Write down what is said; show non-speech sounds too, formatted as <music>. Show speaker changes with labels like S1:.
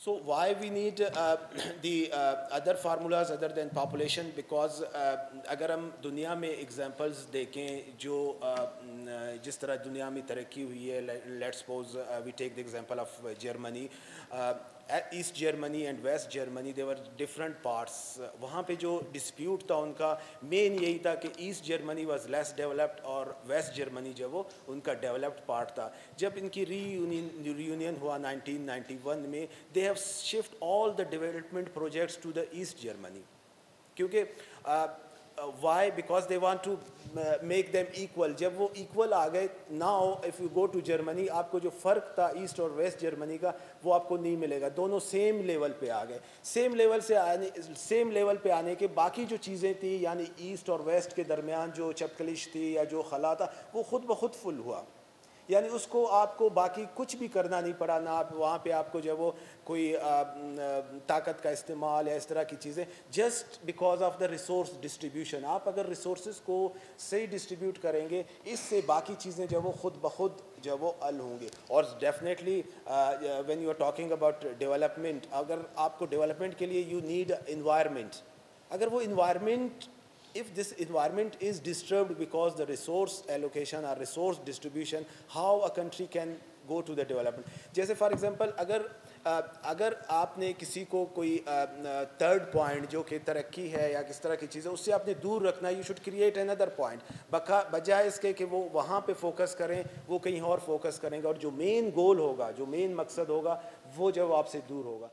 S1: So why we need uh, <clears throat> the uh, other formulas other than population? Because uh, अगर हम दुनिया में examples देखें जो uh, जिस तरह दुनिया में तरक्की हुई है let's suppose uh, we take the example of Germany. Uh, east Germany and west Germany they were different parts वहाँ पे जो डिस्प्यूट था उनका मेन यही था कि east Germany was less developed और वेस्ट जर्मनी जो वो उनका डेवलप्ड पार्ट था जब इनकी री रीयूनियन हुआ 1991 में they have shift all the development projects to the east Germany क्योंकि why because they want to make them equal जब वो इक्वल आ गए now if you go to Germany आपको जो फ़र्क था ईस्ट और वेस्ट जर्मनी का, वो आपको नहीं मिलेगा। दोनों सेम लेवल पे आ गए। सेम लेवल से आने सेम लेवल पे आने के बाकी जो चीज़ें थी, यानी ईस्ट और वेस्ट के दरमियान जो चपकलिश थी या जो खला था, वो खुद ब खुद फुल हुआ। यानी उसको आपको बाकी कुछ भी करना नहीं पड़ा, ना आप वहाँ पे आपको जो वो कोई ताकत का इस्तेमाल या इस तरह की चीज़ें just because of the resource distribution आप अगर रिसोर्स को सही डिस्ट्रीब्यूट करेंगे, इससे बाकी चीज़ें जो वो खुद ब खुद जो वो अल होंगे। और definitely when you are talking about development अगर आपको डेवलपमेंट के लिए यू नीड इन्वायरमेंट अगर वो environment if this environment is disturbed because the resource allocation or resource distribution, how a country can go to the development. जैसे for example, अगर अगर आपने किसी को कोई थर्ड पॉइंट जो कि तरक्की है या किस तरह की चीज़ है उससे आपने दूर रखना you should create another point बका बजाय इसके कि वो वहाँ पे फोकस करें वो कहीं और फोकस करेंगे और जो मेन गोल होगा जो मेन मकसद होगा वो जब आपसे दूर होगा